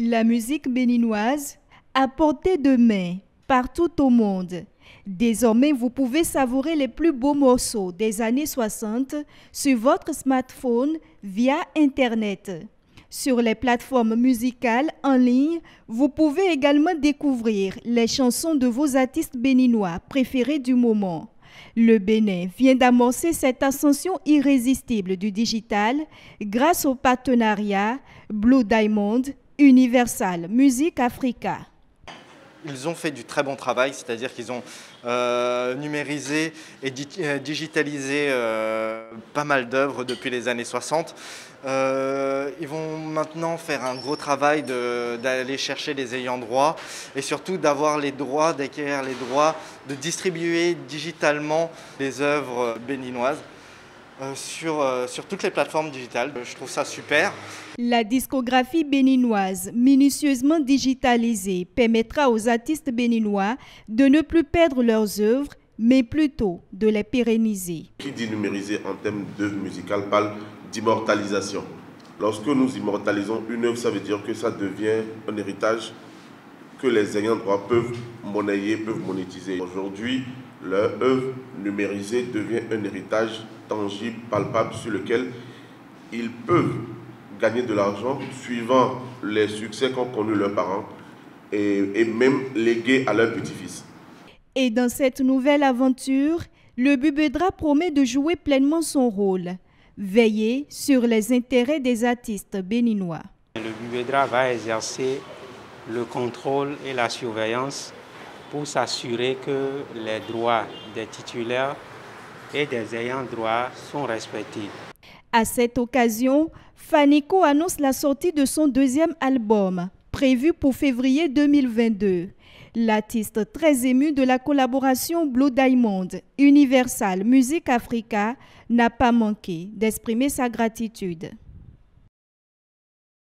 La musique béninoise à portée de main partout au monde. Désormais, vous pouvez savourer les plus beaux morceaux des années 60 sur votre smartphone via Internet. Sur les plateformes musicales en ligne, vous pouvez également découvrir les chansons de vos artistes béninois préférés du moment. Le Bénin vient d'amorcer cette ascension irrésistible du digital grâce au partenariat Blue Diamond Universal Music Africa. Ils ont fait du très bon travail, c'est-à-dire qu'ils ont euh, numérisé et euh, digitalisé euh, pas mal d'œuvres depuis les années 60. ils vont maintenant faire un gros travail d'aller chercher les ayants droit et surtout d'avoir les droits, d'acquérir les droits, de distribuer digitalement les œuvres béninoises. Euh, sur, euh, sur toutes les plateformes digitales. Je trouve ça super. La discographie béninoise, minutieusement digitalisée, permettra aux artistes béninois de ne plus perdre leurs œuvres, mais plutôt de les pérenniser. Qui dit numériser en termes d'œuvres musicales parle d'immortalisation. Lorsque nous immortalisons une œuvre, ça veut dire que ça devient un héritage que les ayants droit peuvent monnayer, peuvent monétiser. Aujourd'hui, leur œuvre numérisée devient un héritage tangible, palpable, sur lequel ils peuvent gagner de l'argent suivant les succès qu'ont connus leurs parents et, même léguer à leurs petits-fils. Et dans cette nouvelle aventure, le Bubedra promet de jouer pleinement son rôle, veiller sur les intérêts des artistes béninois. Le Bubedra va exercer le contrôle et la surveillance pour s'assurer que les droits des titulaires et des ayants droit sont respectés. À cette occasion, Fanico annonce la sortie de son deuxième album, prévu pour février 2022. L'artiste très ému de la collaboration Blue Diamond, Universal Music Africa, n'a pas manqué d'exprimer sa gratitude.